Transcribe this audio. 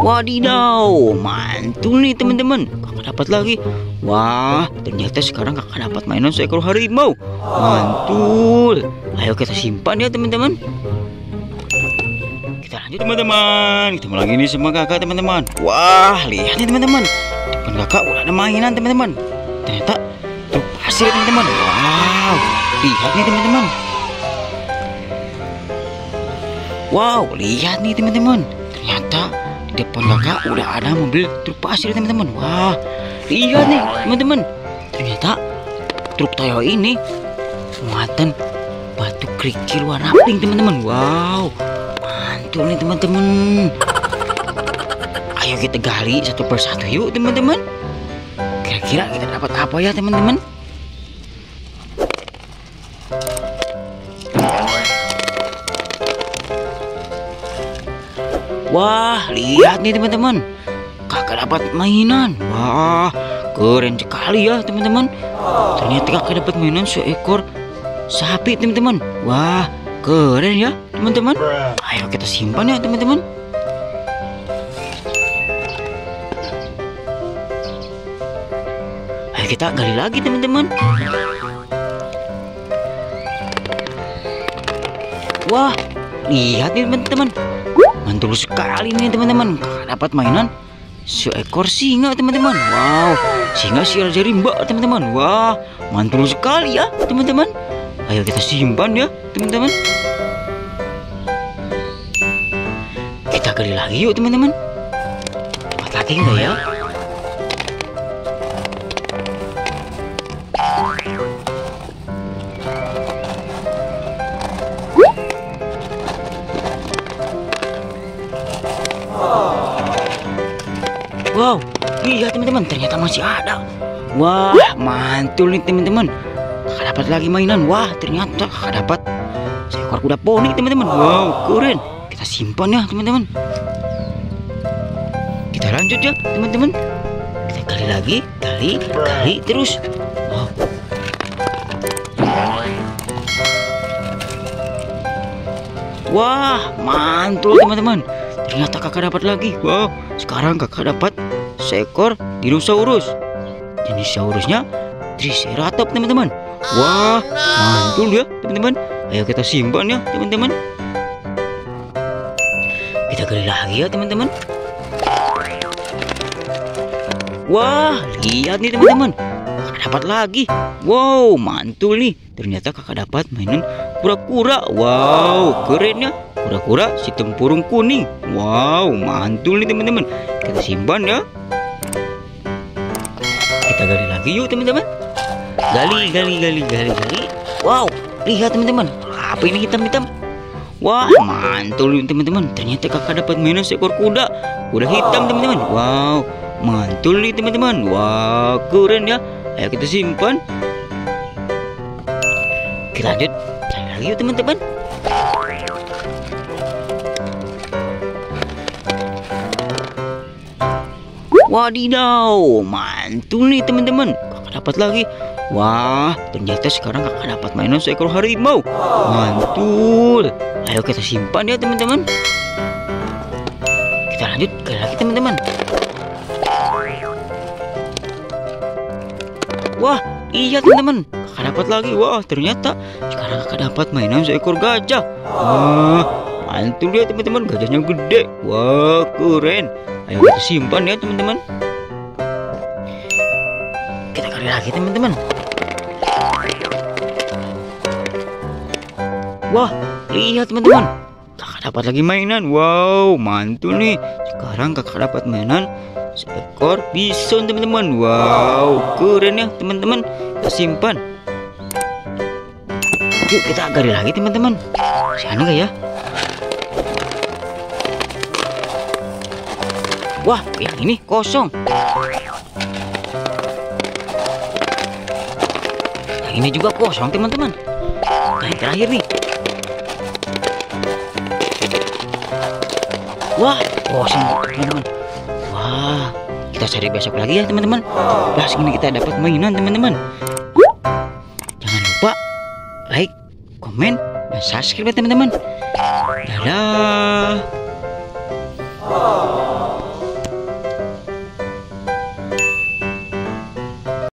Wadidaw, mantul nih teman-teman. Kakak dapat lagi. Wah, ternyata sekarang kakak dapat mainan seekor harimau. Mantul. Ayo kita simpan ya teman-teman. Kita lanjut teman-teman. Ketemu lagi nih sama kakak teman-teman. Wah, lihat nih teman-teman. Depan kakak udah ada mainan teman-teman. Ternyata truk pasir teman-teman. Wow, lihat nih teman-teman. Wow, lihat nih teman-teman. Ternyata depan kakak udah ada mobil truk pasir teman-teman. Wah, lihat nih teman-teman. Ternyata truk Toyo ini muatan batu kerikil warna pink teman-teman. Wow, mantul nih teman-teman. Ayo kita gali satu persatu yuk teman-teman. Kira-kira kita dapat apa ya teman-teman? Wah, lihat nih teman-teman. Kakak dapat mainan. Wah, keren sekali ya teman-teman. Ternyata kakak dapat mainan seekor sapi teman-teman. Wah, keren ya teman-teman. Ayo kita simpan ya teman-teman. Ayo kita gali lagi teman-teman. Wah, lihat nih teman-teman. Mantul sekali nih teman-teman. Dapat mainan seekor singa teman-teman. Wow, singa si raja rimba teman-teman. Wah, mantul sekali ya teman-teman. Ayo kita simpan ya teman-teman. Kita gali lagi yuk teman-teman. Dapat lagi enggak ya? Teman-teman, ternyata masih ada. Wah, mantul nih teman-teman. Kakak dapat lagi mainan. Wah, ternyata dapat seekor kuda poni teman-teman. Wow, keren. Kita simpan ya teman-teman. Kita lanjut ya teman-teman. Kita gali lagi, gali, gali terus. Wow. Wah, mantul teman-teman. Ternyata kakak dapat lagi. Wow, sekarang kakak dapat seekor dinosaurus. Dinosaurusnya Triceratops teman-teman. Wah, mantul ya teman-teman. Ayo kita simpan ya teman-teman. Kita gali lagi ya teman-teman. Wah, lihat nih teman-teman. Kakak dapat lagi. Wow, mantul nih. Ternyata kakak dapat mainan kura-kura. Wow, keren ya. Kura-kura si tempurung kuning. Wow, mantul nih teman-teman. Kita simpan ya. Kita gali lagi yuk teman-teman. Gali, gali, gali, gali, gali. Wow, lihat teman-teman. Apa ini hitam-hitam? Wah, mantul teman-teman. Ternyata kakak dapat mainan seekor kuda. Kuda hitam teman-teman. Wow, mantul nih teman-teman. Wah, keren ya. Ayo kita simpan. Kita lanjut. Cari lagi yuk teman-teman. Wadidaw, mantul nih teman-teman. Kakak dapat lagi. Wah, ternyata sekarang kakak dapat mainan seekor harimau. Mantul. Ayo kita simpan ya teman-teman. Kita lanjut ke lagi teman-teman. Wah, iya teman-teman. Kakak dapat lagi. Wah, ternyata sekarang kakak dapat mainan seekor gajah. Wah, mantul ya teman-teman. Gajahnya gede. Wah, keren. Ayo kita simpan ya teman-teman. Kita kali lagi teman-teman. Wah, lihat teman-teman. Kakak dapat lagi mainan. Wow, mantul nih. Sekarang kakak dapat mainan seekor bison teman-teman. Wow, keren ya teman-teman. Kita simpan. Yuk kita gali lagi teman-teman. Ada nggak ya? Wah, yang ini kosong. Yang ini juga kosong, teman-teman. Nah, yang terakhir nih. Wah, kosong, teman-teman. Wah, kita cari besok lagi ya, teman-teman. Lah, segini kita dapat mainan, teman-teman. Jangan lupa like, komen, dan subscribe ya, teman-teman. Dadah.